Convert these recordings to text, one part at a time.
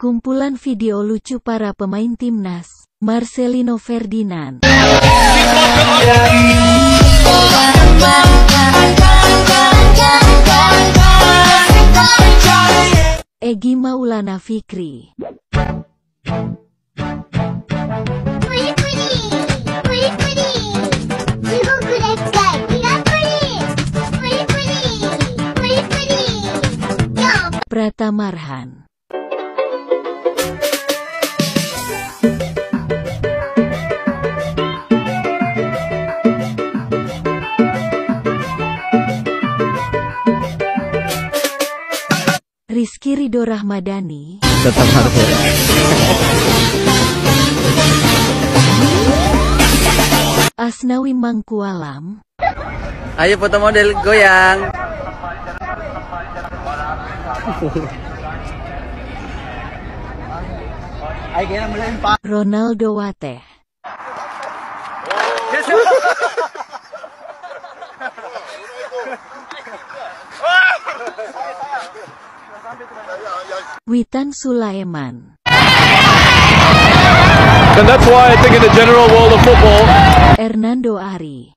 Kumpulan video lucu para pemain timnas, Marcelino Ferdinand. Egi Maulana Fikri. Prata Marhan. Rizky Ridho Rahmadani. tetap harus ya. Asnawi Mangkualam. Ayo foto model goyang. Ronaldo Wateh. Witan Sulaiman. And that's why I think in the general world of football, Hernando Ari.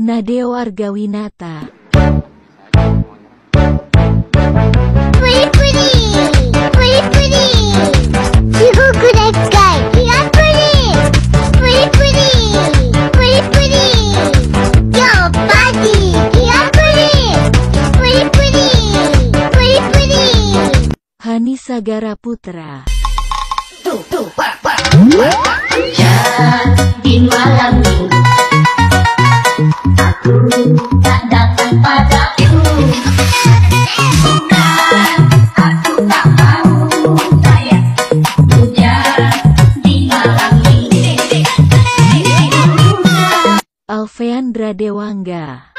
Nadeo Argawinata. Sagara Putra. di malam minggu Aku tak datang padaku Bukan aku tak mau Saya hujan di malam minggu Alfeandra Dewangga.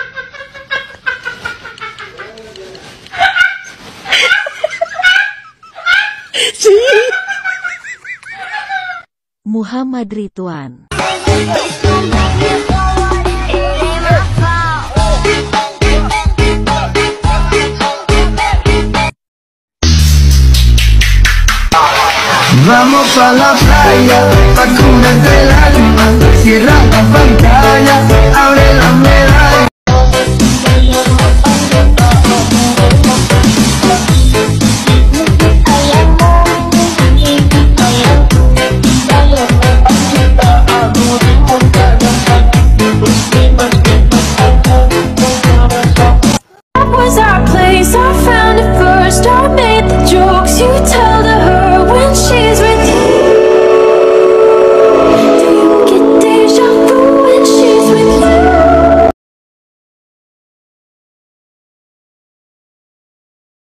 Muhammad Ridwan. Vamos pa la playa,